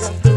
Yes.